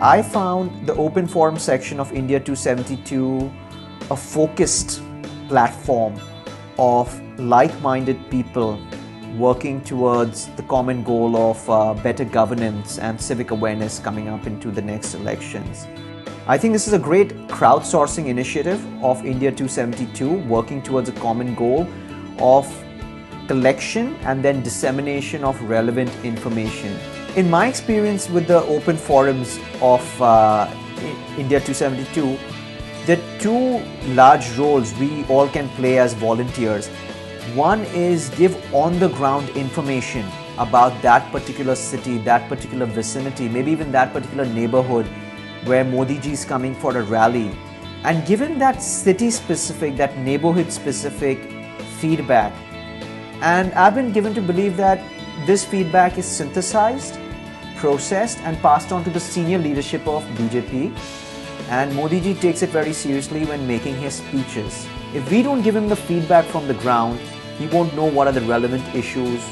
I found the open forum section of India 272 a focused platform of like-minded people working towards the common goal of uh, better governance and civic awareness coming up into the next elections. I think this is a great crowdsourcing initiative of India 272 working towards a common goal of collection and then dissemination of relevant information. In my experience with the open forums of uh, India 272, there are two large roles we all can play as volunteers. One is give on the ground information about that particular city, that particular vicinity, maybe even that particular neighborhood where Modi ji is coming for a rally. And given that city specific, that neighborhood specific feedback, and I've been given to believe that this feedback is synthesized, processed, and passed on to the senior leadership of BJP. And Modi ji takes it very seriously when making his speeches. If we don't give him the feedback from the ground, he won't know what are the relevant issues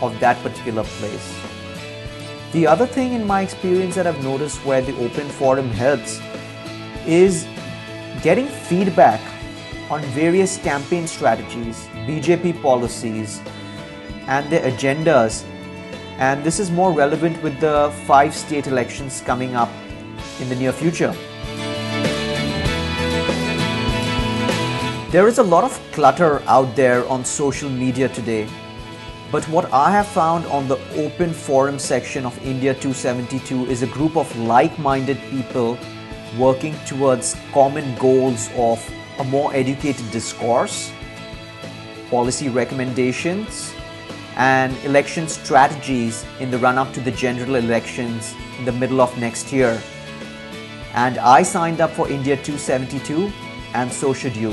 of that particular place. The other thing in my experience that I've noticed where the open forum helps is getting feedback on various campaign strategies, BJP policies, and their agendas. And this is more relevant with the five state elections coming up in the near future. There is a lot of clutter out there on social media today. But what I have found on the open forum section of India 272 is a group of like-minded people working towards common goals of a more educated discourse, policy recommendations, and election strategies in the run-up to the general elections in the middle of next year. And I signed up for India 272 and so should you.